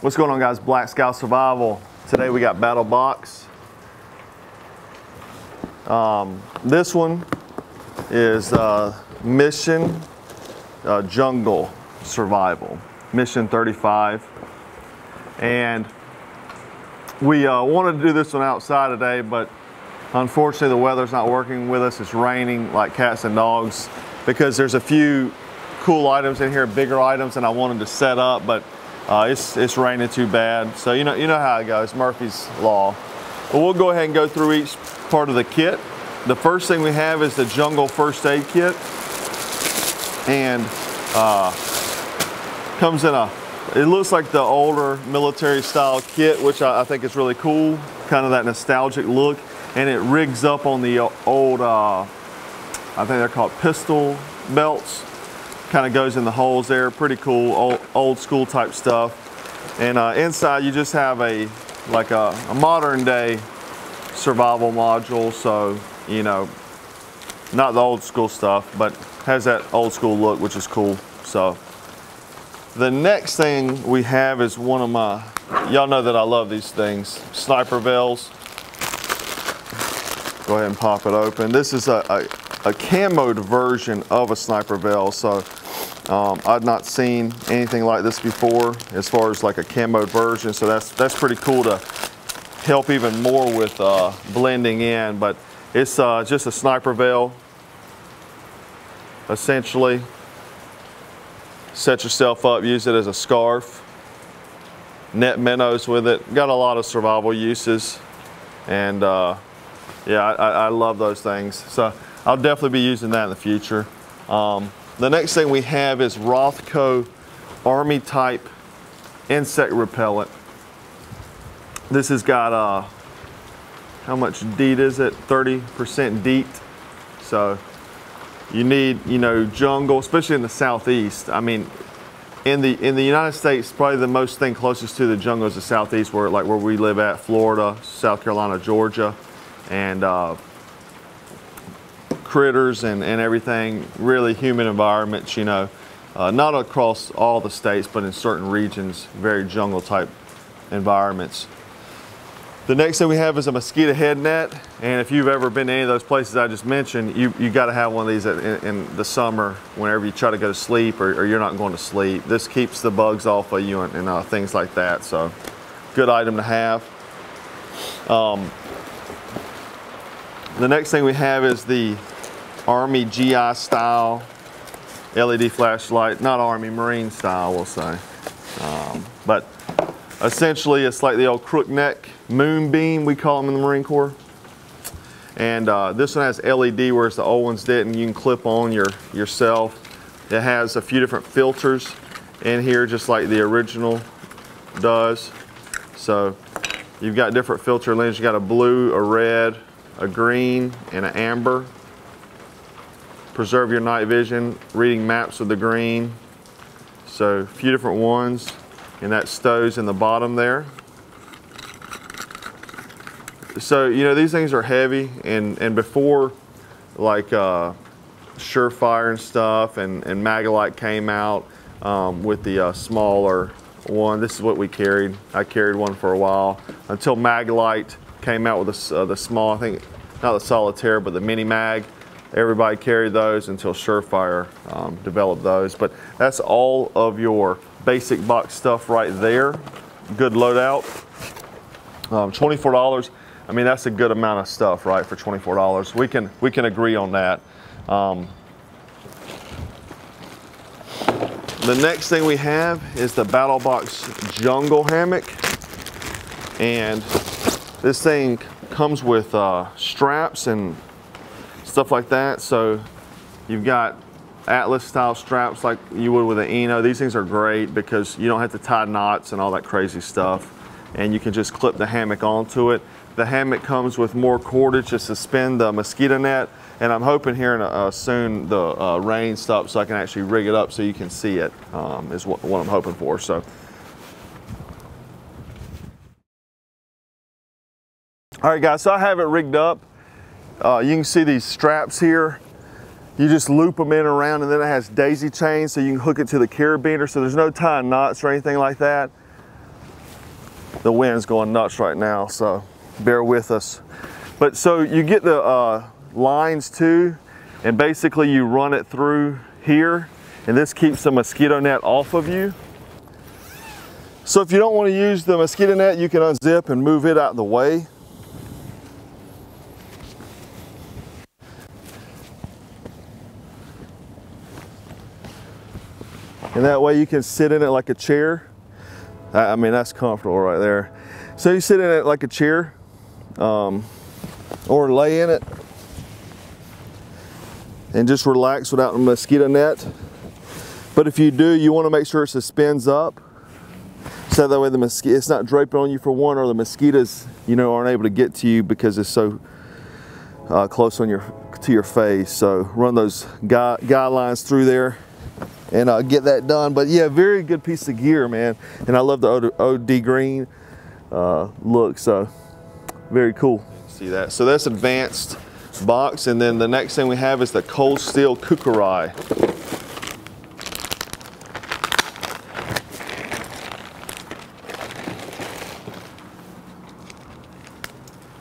What's going on guys? Black Scout Survival. Today we got Battlbox. Um, this one is uh, Mission uh, Jungle Survival. Mission 35. And we uh, wanted to do this one outside today, but unfortunately the weather's not working with us. It's raining like cats and dogs because there's a few cool items in here, bigger items, and I wanted to set up, but uh, it's, it's raining too bad. So you know, you know how it goes, Murphy's Law. But we'll go ahead and go through each part of the kit. The first thing we have is the Jungle First Aid Kit. And uh, comes in a, it looks like the older military style kit, which I, I think is really cool. Kind of that nostalgic look. And it rigs up on the old, uh, I think they're called pistol belts kind of goes in the holes there. Pretty cool, old, old school type stuff. And uh, inside you just have a, like a, a modern day survival module. So, you know, not the old school stuff, but has that old school look, which is cool. So the next thing we have is one of my, y'all know that I love these things, sniper veils. Go ahead and pop it open. This is a, a, a camoed version of a sniper veil. So um, I've not seen anything like this before as far as like a camoed version. So that's, that's pretty cool to help even more with uh, blending in. But it's uh, just a sniper veil, essentially. Set yourself up, use it as a scarf. Net minnows with it. Got a lot of survival uses. And uh, yeah, I, I, love those things. So I'll definitely be using that in the future. Um, the next thing we have is Rothco Army type insect repellent. This has got, uh, how much DEET is it? 30% DEET. So you need, you know, jungle, especially in the southeast. I mean, in the in the United States, probably the most thing closest to the jungle is the southeast, where like where we live at, Florida, South Carolina, Georgia, and uh, critters and, and everything, really humid environments, you know, uh, not across all the states, but in certain regions, very jungle type environments. The next thing we have is a mosquito head net. And if you've ever been to any of those places I just mentioned, you, you got to have one of these in, in, the summer whenever you try to go to sleep or, or, you're not going to sleep. This keeps the bugs off of you and, and uh, things like that. So good item to have. Um, the next thing we have is the Army GI style LED flashlight, not Army Marine style, we'll say. Um, but essentially it's like the old crook neck moonbeam, we call them in the Marine Corps. And uh, this one has LED, whereas the old ones didn't. You can clip on your yourself. It has a few different filters in here, just like the original does. So you've got different filter lenses. You got a blue, a red, a green, and an amber preserve your night vision, reading maps with the green. So a few different ones, and that stows in the bottom there. So, you know, these things are heavy, and, and before, like uh, Surefire and stuff, and, and Maglite came out um, with the uh, smaller one. This is what we carried. I carried one for a while until Maglite came out with uh, the small, I think, not the solitaire, but the mini mag everybody carried those until Surefire um, developed those. But that's all of your basic box stuff right there. Good loadout. Um, $24. I mean, that's a good amount of stuff, right, for $24. We can, we can agree on that. Um, the next thing we have is the Battlbox Jungle Hammock. And this thing comes with uh, straps and stuff like that. So you've got Atlas style straps like you would with an Eno. These things are great because you don't have to tie knots and all that crazy stuff. And you can just clip the hammock onto it. The hammock comes with more cordage to suspend the mosquito net. And I'm hoping here in a, uh, soon the uh, rain stops so I can actually rig it up so you can see it. Um, is what, what I'm hoping for. So. All right guys, so I have it rigged up. Uh, you can see these straps here. You just loop them in around and then it has daisy chains so you can hook it to the carabiner so there's no tying knots or anything like that. the wind's going nuts right now, so bear with us. But so you get the uh, lines too, and basically you run it through here, and this keeps the mosquito net off of you. So if you don't want to use the mosquito net, you can unzip and move it out of the way. And that way you can sit in it like a chair. I mean, that's comfortable right there. So you sit in it like a chair um, or lay in it and just relax without a mosquito net. But if you do, you want to make sure it suspends up. So that way the mosquito, it's not draping on you for one, or the mosquitoes, you know, aren't able to get to you because it's so uh, close on your to your face. So run those guy, guidelines through there and uh, get that done. But yeah, very good piece of gear, man. And I love the OD green uh, look, so very cool. See that? So that's advanced box. And then the next thing we have is the cold steel Kukri.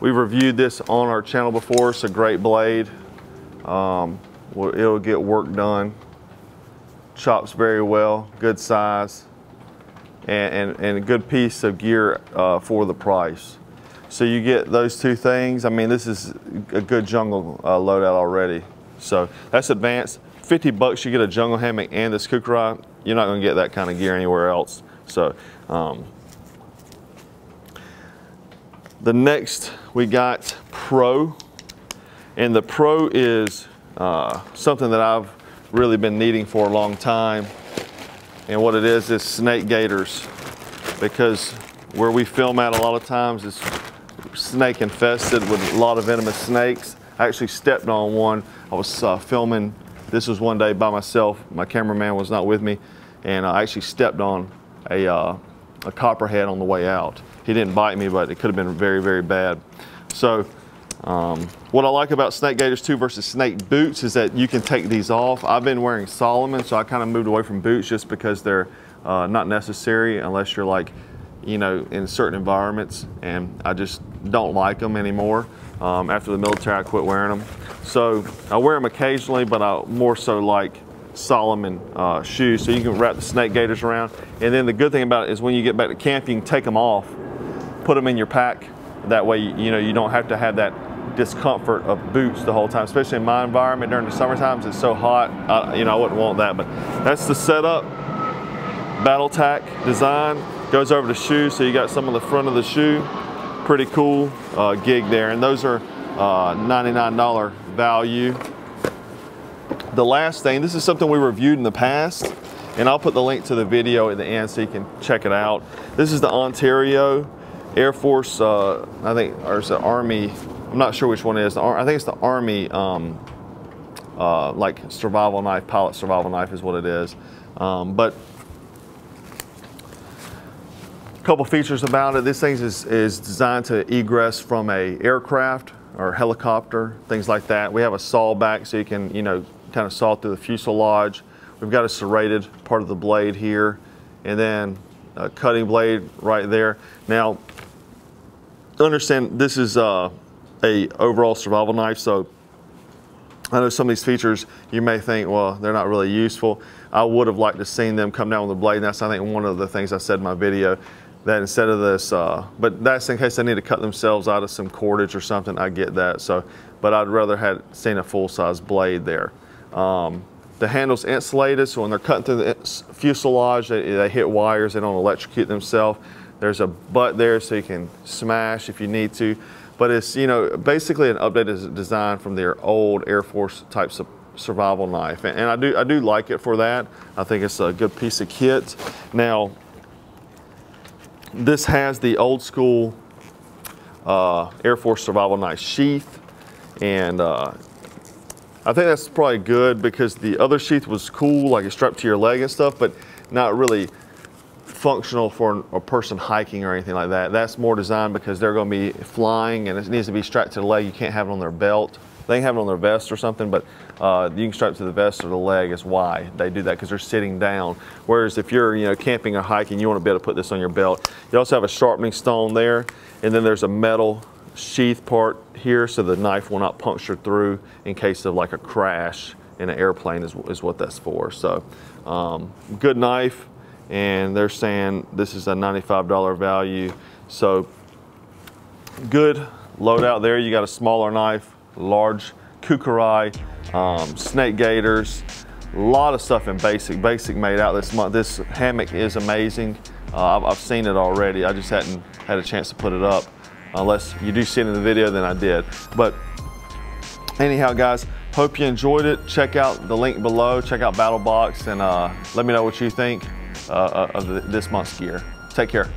We've reviewed this on our channel before. It's a great blade. Um, it'll get work done chops very well, good size, and, and, and a good piece of gear uh, for the price. So you get those two things. I mean, this is a good jungle uh, loadout already. So that's advanced. 50 bucks, you get a jungle hammock and this Kukri. You're not gonna get that kind of gear anywhere else. So um, the next we got Pro, and the Pro is uh, something that I've really been needing for a long time. And what it is is snake gators because where we film at a lot of times is snake infested with a lot of venomous snakes. I actually stepped on one. I was uh, filming, this was one day by myself. My cameraman was not with me. And I actually stepped on a, uh, a copperhead on the way out. He didn't bite me, but it could have been very, very bad. So um, what I like about snake gaiters too versus snake boots is that you can take these off. I've been wearing Salomon, so I kind of moved away from boots just because they're uh, not necessary unless you're like, you know, in certain environments, and I just don't like them anymore. Um, after the military, I quit wearing them. So I wear them occasionally, but I more so like Salomon uh, shoes, so you can wrap the snake gaiters around. And then the good thing about it is when you get back to camp, you can take them off, put them in your pack. That way, you know, you don't have to have that discomfort of boots the whole time, especially in my environment during the summer times. It's so hot, I, you know, I wouldn't want that. But that's the setup. Battle Tack design goes over the shoe, so you got some of the front of the shoe. Pretty cool uh, gig there, and those are uh, $99 value. The last thing, this is something we reviewed in the past, and I'll put the link to the video at the end so you can check it out. This is the Ontario Air Force, uh, I think, or it's the Army I'm not sure which one it is. I think it's the Army, um, uh, like survival knife, pilot survival knife is what it is. Um, but a couple features about it. This thing is, is designed to egress from a aircraft or helicopter, things like that. We have a saw back so you can, you know, kind of saw through the fuselage. We've got a serrated part of the blade here and then a cutting blade right there. Now, understand this is uh, a overall survival knife. So I know some of these features you may think, well, they're not really useful. I would have liked to seen them come down with the blade. And that's, I think, one of the things I said in my video that instead of this, uh, but that's in case they need to cut themselves out of some cordage or something. I get that. So, but I'd rather had seen a full size blade there. Um, the handle's insulated, so when they're cutting through the fuselage, they, they hit wires, they don't electrocute themselves. There's a butt there so you can smash if you need to but it's you know basically an updated design from their old Air Force type of survival knife, and, I do I do like it for that. I think it's a good piece of kit. Now, this has the old school uh, Air Force survival knife sheath, and uh, I think that's probably good because the other sheath was cool, like it's strapped to your leg and stuff, but not really functional for a person hiking or anything like that. That's more designed because they're going to be flying and it needs to be strapped to the leg. You can't have it on their belt. They can have it on their vest or something, but uh, you can strap it to the vest or the leg is why they do that because they're sitting down. Whereas if you're you know camping or hiking, you want to be able to put this on your belt. You also have a sharpening stone there, and then there's a metal sheath part here so the knife will not puncture through in case of like a crash in an airplane is, is what that's for. So um, good knife and they're saying this is a $95 value. So good loadout there. You got a smaller knife, large kukri, um, snake gaiters, a lot of stuff in basic. Basic made out this month. This hammock is amazing. Uh, I've, I've, seen it already. I just hadn't had a chance to put it up. Unless you do see it in the video, then I did. But anyhow, guys, hope you enjoyed it. Check out the link below. Check out Battlbox and uh, let me know what you think uh, of this month's gear. Take care.